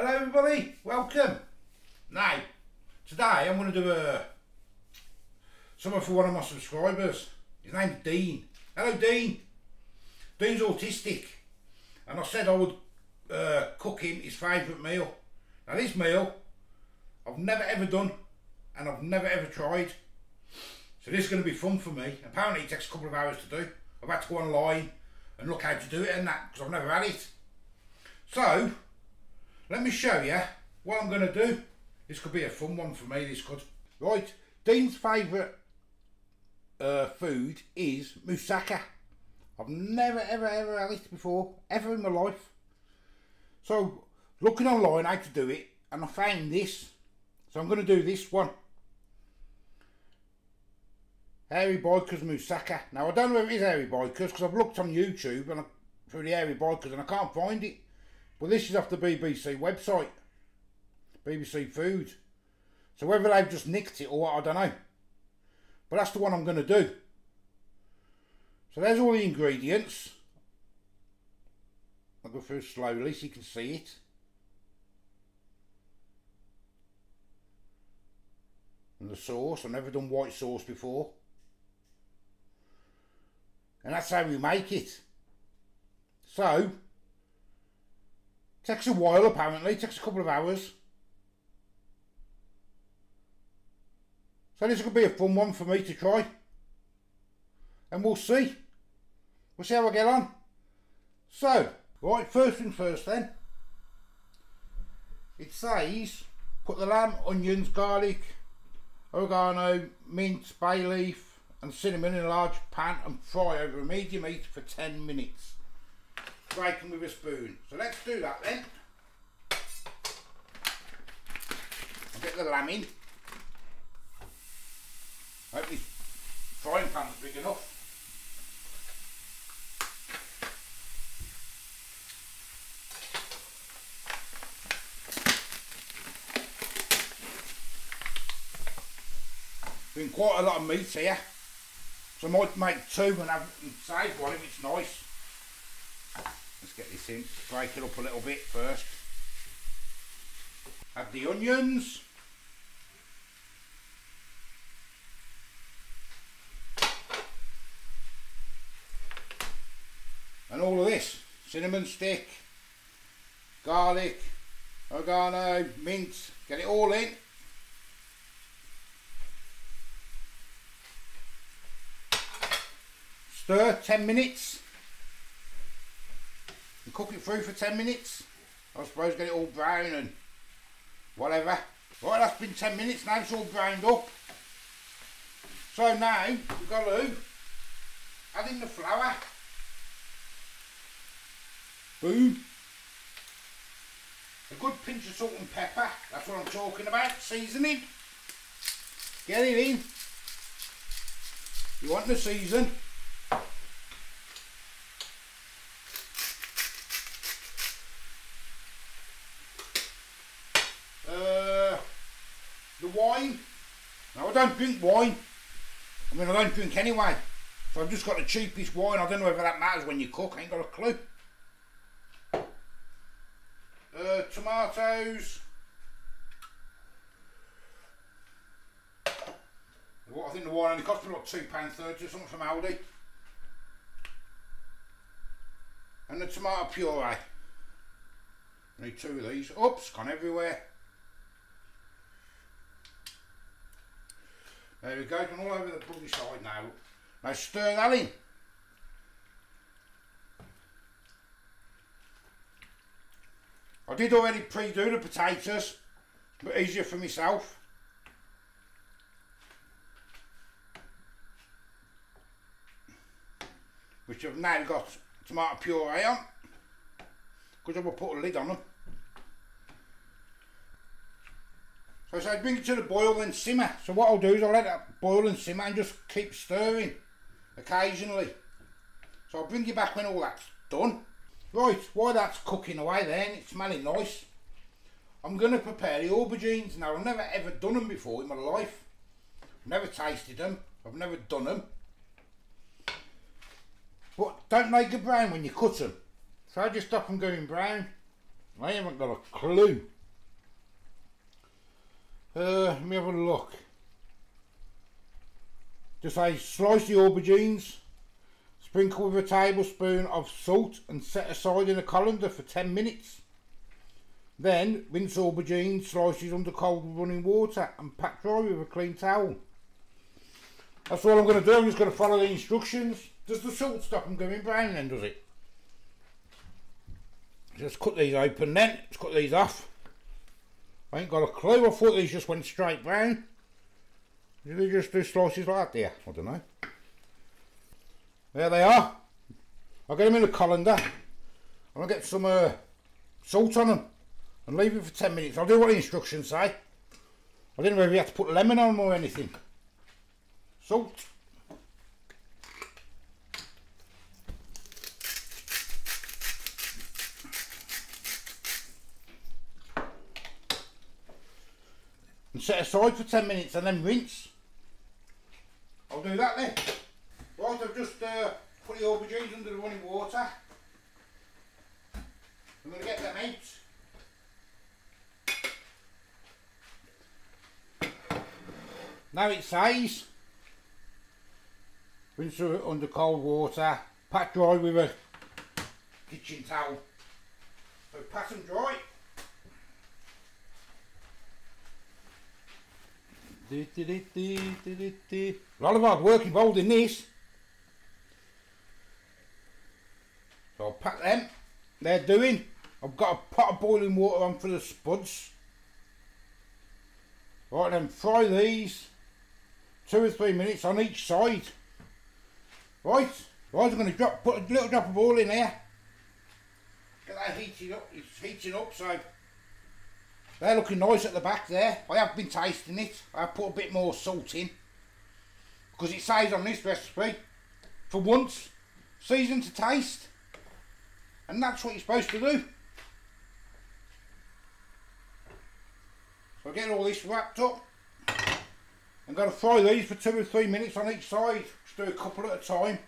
Hello everybody, welcome. Now, today I'm going to do a something for one of my subscribers. His name's Dean. Hello Dean. Dean's autistic and I said I would uh, cook him his favourite meal. Now this meal I've never ever done and I've never ever tried. So this is going to be fun for me. Apparently it takes a couple of hours to do. I've had to go online and look how to do it and that because I've never had it. So, let me show you what I'm going to do. This could be a fun one for me, this could. Right, Dean's favourite uh, food is moussaka. I've never ever ever had it before, ever in my life. So, looking online how to do it, and I found this. So I'm going to do this one. Hairy Bikers Moussaka. Now I don't know if it is Hairy Bikers because I've looked on YouTube and I, through the Hairy Bikers and I can't find it. But this is off the BBC website. BBC Food. So whether they've just nicked it or what, I don't know. But that's the one I'm going to do. So there's all the ingredients. I'll go through slowly so you can see it. And the sauce, I've never done white sauce before. And that's how we make it. So, takes a while apparently, takes a couple of hours. So this could be a fun one for me to try. And we'll see. We'll see how I get on. So, right, first thing first then. It says, put the lamb, onions, garlic, oregano, mint, bay leaf, and cinnamon in a large pan and fry over a medium heat for 10 minutes. Breaking with a spoon. So let's do that then. I'll get the lamb in. Hope this frying pan's big enough. Been quite a lot of meat here. So I might make two and have and save one if it's nice. Break it up a little bit first. Add the onions. And all of this, cinnamon stick, garlic, oregano, mint, get it all in. Stir 10 minutes. Cook it through for 10 minutes. I suppose get it all brown and whatever. Right, that's been 10 minutes now, it's all browned up. So now, we've got to add in the flour. Boom. A good pinch of salt and pepper, that's what I'm talking about, seasoning. Get it in. You want the season. wine. Now I don't drink wine. I mean I don't drink anyway. So I've just got the cheapest wine. I don't know whether that matters when you cook. I ain't got a clue. Uh, tomatoes. What I think the wine only cost me like two pound thirty or something from Aldi. And the tomato puree. Need two of these. Oops, gone everywhere. There we go, gone all over the bloody side now. Now stir that in. I did already pre-do the potatoes, but easier for myself. Which I've now got tomato puree on, because I will put a lid on them. So, I bring it to the boil and simmer. So what I'll do is I'll let it boil and simmer and just keep stirring occasionally. So I'll bring you back when all that's done. Right, while that's cooking away then, it's smelling nice. I'm going to prepare the aubergines. Now I've never ever done them before in my life. I've never tasted them. I've never done them. But don't make it brown when you cut them. So I just stop them going brown. I haven't got a clue. Uh, let me have a look. Just say slice the aubergines, sprinkle with a tablespoon of salt and set aside in a colander for 10 minutes. Then rinse aubergine slices under cold running water and pack dry with a clean towel. That's all I'm going to do, I'm just going to follow the instructions. Does the salt stop them going brown then, does it? Just cut these open then, let's cut these off. I ain't got a clue, I thought these just went straight brown. Do they just do slices like that there? I don't know. There they are. I'll get them in the colander. and I'll get some uh, salt on them and leave it for 10 minutes. I'll do what the instructions say. I didn't know if you had to put lemon on them or anything. Salt. Set aside for 10 minutes and then rinse. I'll do that then. Right, I've just uh, put the aubergines under the running water. I'm going to get them out. Now it says rinse it under cold water, pat dry with a kitchen towel. So pat them dry. A lot of hard work involved in this. So I'll pack them. They're doing. I've got a pot of boiling water on for the spuds. Right then, fry these two or three minutes on each side. Right, right, I'm going to drop, put a little drop of oil in there. Get that heating up, it's heating up so they're looking nice at the back there. I have been tasting it. I have put a bit more salt in. Because it says on this recipe, for once, season to taste. And that's what you're supposed to do. So getting all this wrapped up. I'm going to fry these for two or three minutes on each side. Just do a couple at a time.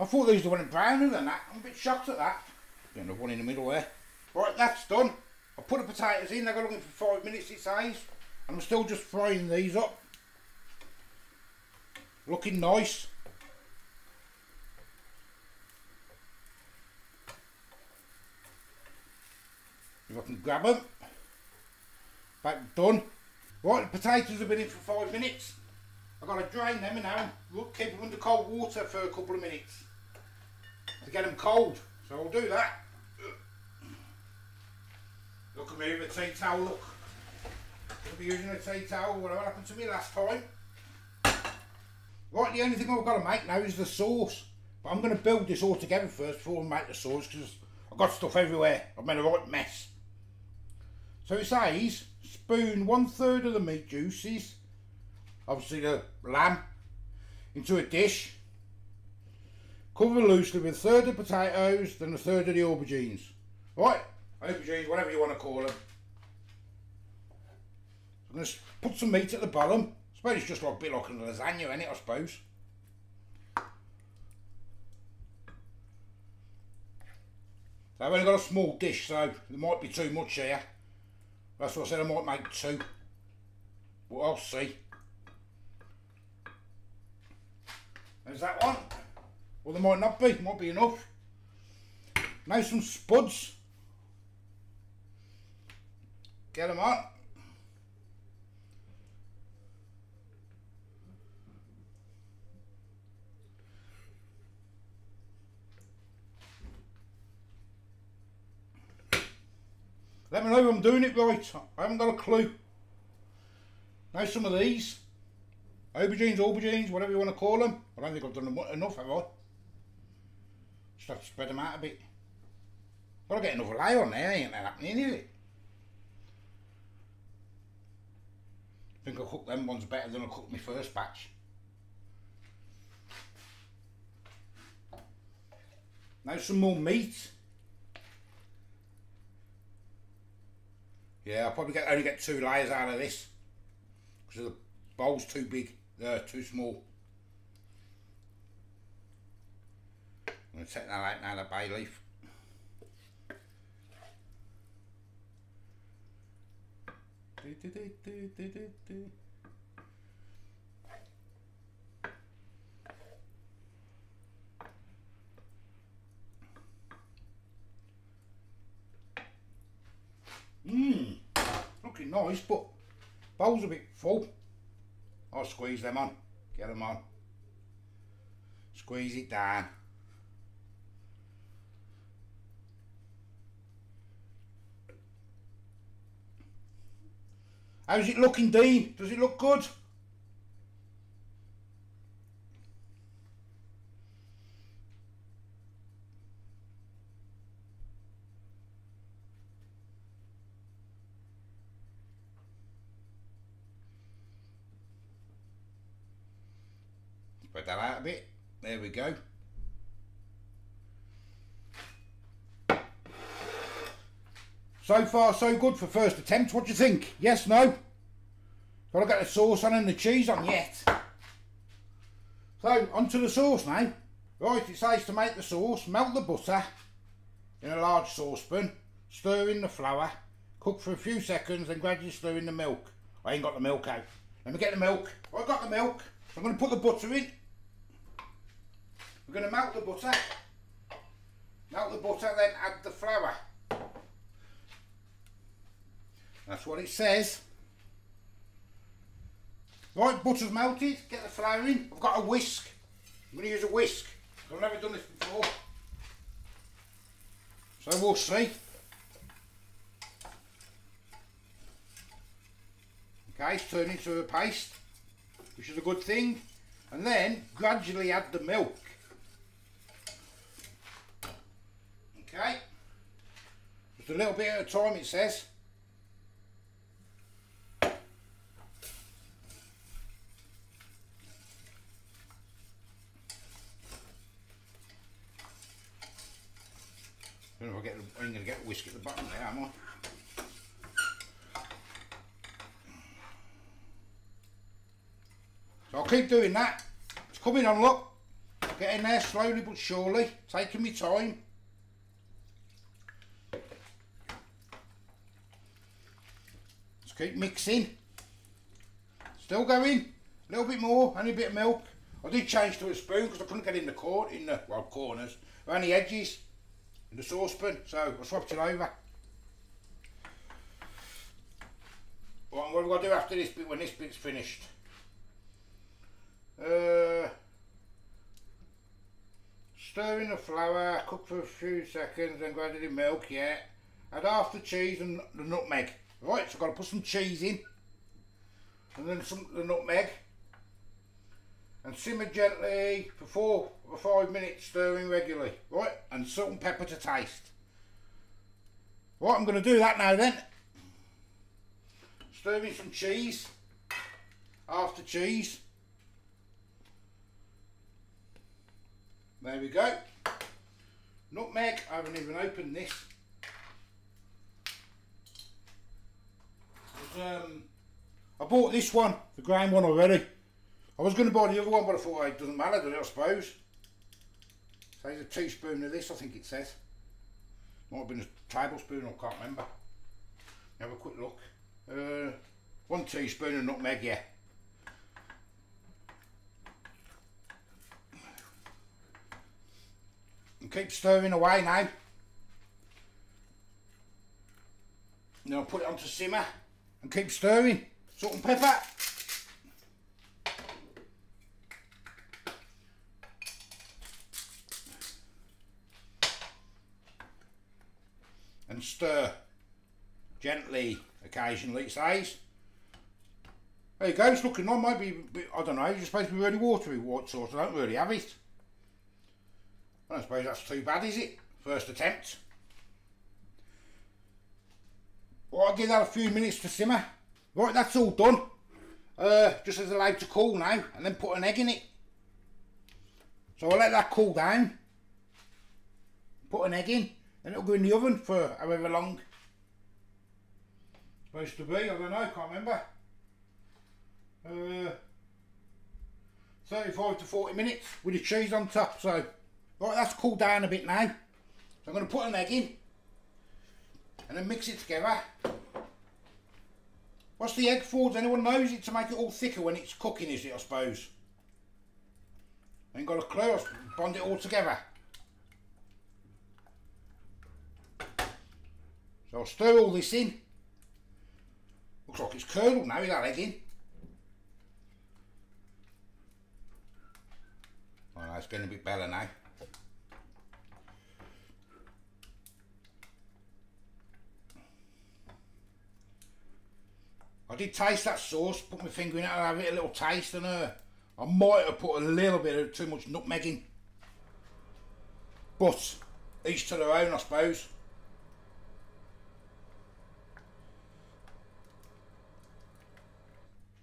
I thought these were browner than that. I'm a bit shocked at that. Got another one in the middle there. Right, that's done. I put the potatoes in, they got looking for five minutes it says. And I'm still just frying these up. Looking nice. If I can grab them. Back done. Right, the potatoes have been in for five minutes. I've got to drain them and now keep them under cold water for a couple of minutes to get them cold. So I'll do that. Look at me with a tea towel, look. I'll be using a tea towel, whatever happened to me last time. Right, the only thing I've got to make now is the sauce. But I'm going to build this all together first before I make the sauce because I've got stuff everywhere. I've made a right mess. So it says, spoon one third of the meat juices, obviously the lamb, into a dish Cover loosely with a third of the potatoes, then a third of the aubergines. Right, aubergines, whatever you want to call them. I'm going to put some meat at the bottom. I suppose it's just like a bit like a lasagna, isn't it, I suppose. So I've only got a small dish, so there might be too much here. That's what I said, I might make two. But I'll see. There's that one. Well, there might not be, might be enough. Now some spuds. Get them out. Let me know if I'm doing it right. I haven't got a clue. Now some of these. Aubergines, aubergines, whatever you want to call them. I don't think I've done enough, have I? Just have to spread them out a bit. But I'll get another layer on there, ain't that happening, is it? I think I'll cook them ones better than I cooked my first batch. Now some more meat. Yeah, I'll probably get, only get two layers out of this because the bowl's too big. Uh, too small. I'm that out now, the bay leaf. Do, do, do, do, do, do, do. Mmm, looking nice, but bowl's a bit full. I'll squeeze them on, get them on. Squeeze it down. How's it looking, Dean? Does it look good? Spread that out a bit. There we go. So far, so good for first attempt. What do you think? Yes, no? Got to get the sauce on and the cheese on yet. So, onto the sauce now. Right, it says to make the sauce, melt the butter in a large saucepan, stir in the flour, cook for a few seconds, then gradually stir in the milk. I ain't got the milk out. Let me get the milk. I've got the milk. I'm going to put the butter in. We're going to melt the butter. Melt the butter, then add the flour. That's what it says. Right, butter's melted, get the flour in. I've got a whisk. I'm going to use a whisk. I've never done this before. So we'll see. Okay, it's turned into a paste, which is a good thing. And then gradually add the milk. Okay, just a little bit at a time it says. I don't know if I get, I'm going to get a whisk at the bottom there, am I? So I'll keep doing that. It's coming on, look. Getting there slowly but surely. Taking me time. Just keep mixing. Still going. A little bit more, only a bit of milk. I did change to a spoon because I couldn't get in the court in the well corners, around the edges in the saucepan, so I swapped it over. What, what do I do after this bit when this bit's finished? Uh, stir in the flour, cook for a few seconds, then gradually milk, yeah. Add half the cheese and the nutmeg. Right, so I've got to put some cheese in. And then some the nutmeg. And simmer gently for four or five minutes, stirring regularly. Right, and salt and pepper to taste. Right, I'm going to do that now then. Stir in some cheese. after cheese. There we go. Nutmeg, I haven't even opened this. Um, I bought this one, the ground one already. I was going to buy the other one, but I thought it doesn't matter, does it, I suppose. Says a teaspoon of this, I think it says. Might have been a tablespoon, I can't remember. Have a quick look. Uh, one teaspoon of nutmeg, yeah. And keep stirring away now. Now put it onto simmer and keep stirring. Salt and pepper. And stir gently occasionally it says. There you go, it's looking on, might be, I don't know, you're supposed to be really watery white sauce, I don't really have it. I don't suppose that's too bad, is it? First attempt. Well, I'll give that a few minutes to simmer. Right, that's all done. Uh, just as allowed to cool now, and then put an egg in it. So I'll let that cool down. Put an egg in, then it'll go in the oven for however long. Supposed to be, I don't know, can't remember. Uh, 35 to 40 minutes with the cheese on top. So, right, that's cooled down a bit now. So I'm going to put an egg in and then mix it together. What's the egg for? Does anyone knows it to make it all thicker when it's cooking, is it, I suppose? Ain't got a clue, I'll bond it all together. So I'll stir all this in. Looks like it's curdled now with that egg in. Oh, it's getting a bit better now. I did taste that sauce, put my finger in it and have it a little taste and uh, I might have put a little bit of too much nutmeg in. But each to their own I suppose.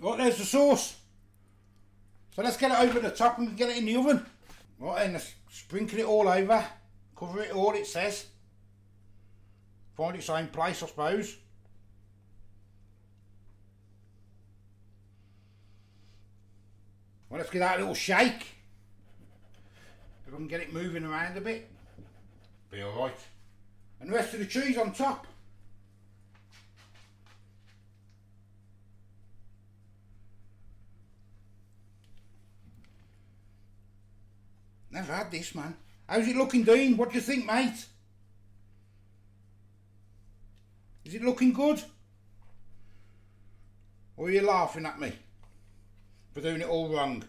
Right, there's the sauce. So let's get it over the top and get it in the oven. Right then, let's sprinkle it all over. Cover it all, it says. Find its own place, I suppose. Well, let's give that a little shake. If I can get it moving around a bit, be alright. And the rest of the cheese on top. Never had this, man. How's it looking, Dean? What do you think, mate? Is it looking good? Or are you laughing at me for doing it all wrong?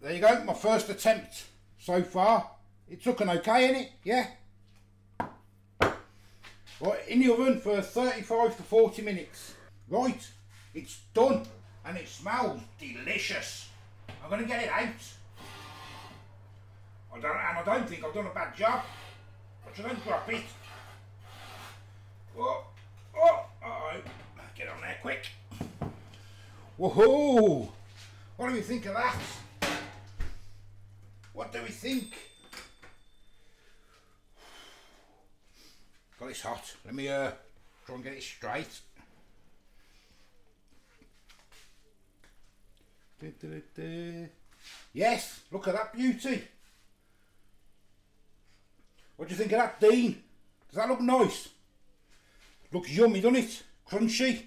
There you go, my first attempt so far. It took an okay, it? Yeah? Right, in the oven for 35 to 40 minutes. Right, it's done and it smells delicious. I'm going to get it out. I don't, and I don't think I've done a bad job. You don't drop it. Oh, oh, uh oh. Get on there quick. Woohoo! What do we think of that? What do we think? God, it's hot. Let me uh, try and get it straight. Yes, look at that beauty. What do you think of that, Dean? Does that look nice? Looks yummy, doesn't it? Crunchy.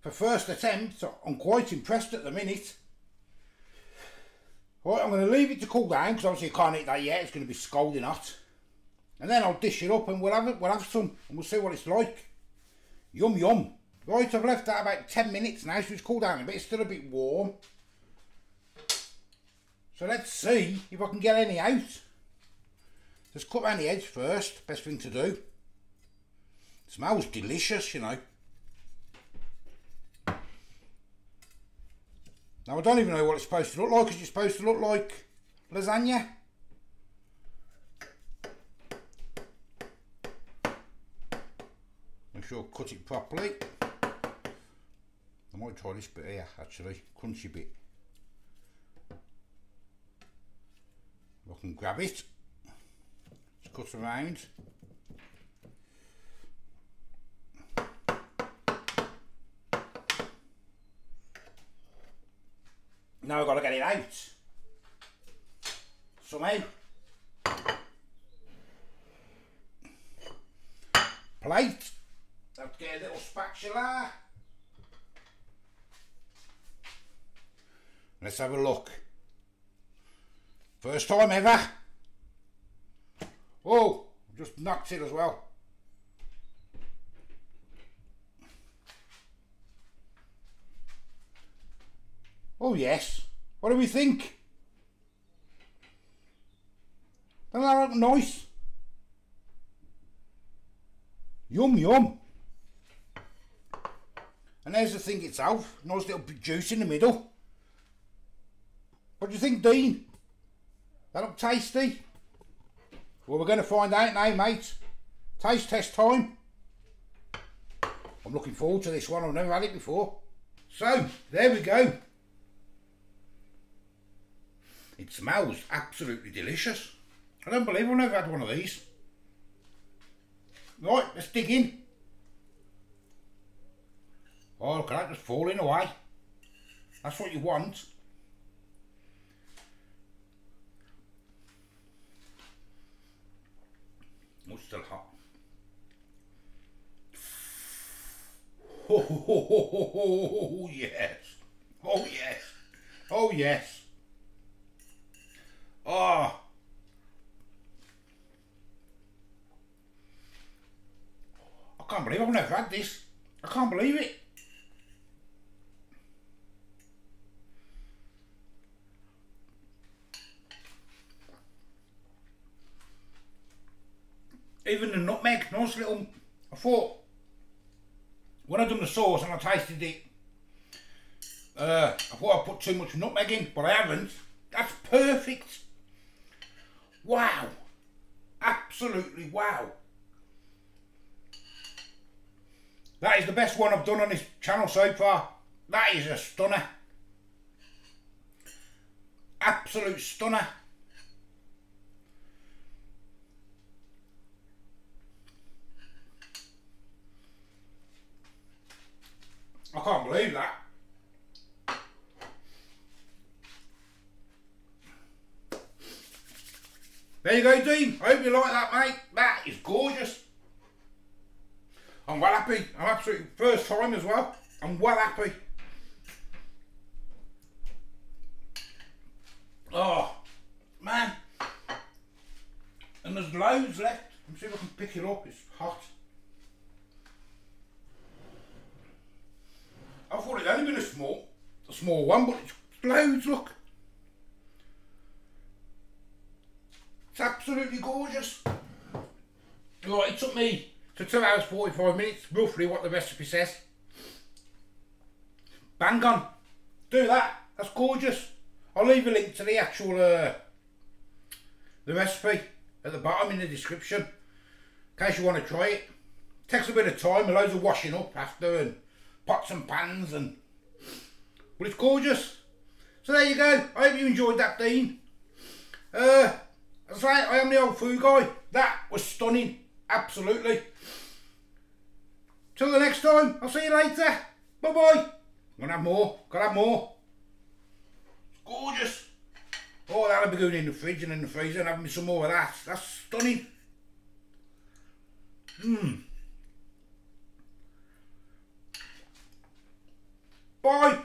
For first attempt, I'm quite impressed at the minute. Right, I'm going to leave it to cool down because obviously you can't eat that yet. It's going to be scalding hot. And then I'll dish it up and we'll have it. We'll have some and we'll see what it's like. Yum yum. Right, I've left that about 10 minutes now, so it's cooled down a bit. It's still a bit warm. So let's see if I can get any out. Just cut around the edge first, best thing to do. It smells delicious, you know. Now I don't even know what it's supposed to look like, it's supposed to look like lasagna. Make sure I cut it properly. I might try this bit here actually, crunchy bit. I can grab it, just cut around. Now I've got to get it out. Somehow. Plate. I Have to get a little spatula. Let's have a look. First time ever. Oh, just knocked it as well. Oh yes. What do we think? Doesn't that look nice? Yum yum. And there's the thing itself. Nice little juice in the middle. What do you think, Dean? That look tasty? Well, we're going to find out now, mate. Taste test time. I'm looking forward to this one. I've never had it before. So, there we go. It smells absolutely delicious. I don't believe I've never had one of these. Right, let's dig in. Oh, look at that, just falling away. That's what you want. Oh, still hot. Oh, yes. Oh, yes. Oh, yes. Oh. I can't believe I've never had this. I can't believe it. Even the nutmeg, nice little, I thought, when I done the sauce and I tasted it, uh, I thought I put too much nutmeg in, but I haven't. That's perfect. Wow. Absolutely wow. That is the best one I've done on this channel so far. That is a stunner. Absolute stunner. I can't believe that. There you go, Dean. I hope you like that, mate. That is gorgeous. I'm well happy. I'm absolutely first time as well. I'm well happy. Oh, man. And there's loads left. Let me see if I can pick it up. It's hot. I thought it'd only been a small, a small one, but it's loads, look. It's absolutely gorgeous. Right, it took me to 2 hours 45 minutes, roughly what the recipe says. Bang on. Do that. That's gorgeous. I'll leave a link to the actual uh, the recipe at the bottom in the description in case you want to try it. Takes a bit of time, loads of washing up after and pots and pans and but it's gorgeous. So there you go. I hope you enjoyed that, Dean. Uh, as I I am the old food guy. That was stunning. Absolutely. Till the next time, I'll see you later. Bye bye. Gonna have more. Gotta have more. It's gorgeous. Oh, that'll be going in the fridge and in the freezer and having me some more of that. That's stunning. Mmm. Bye.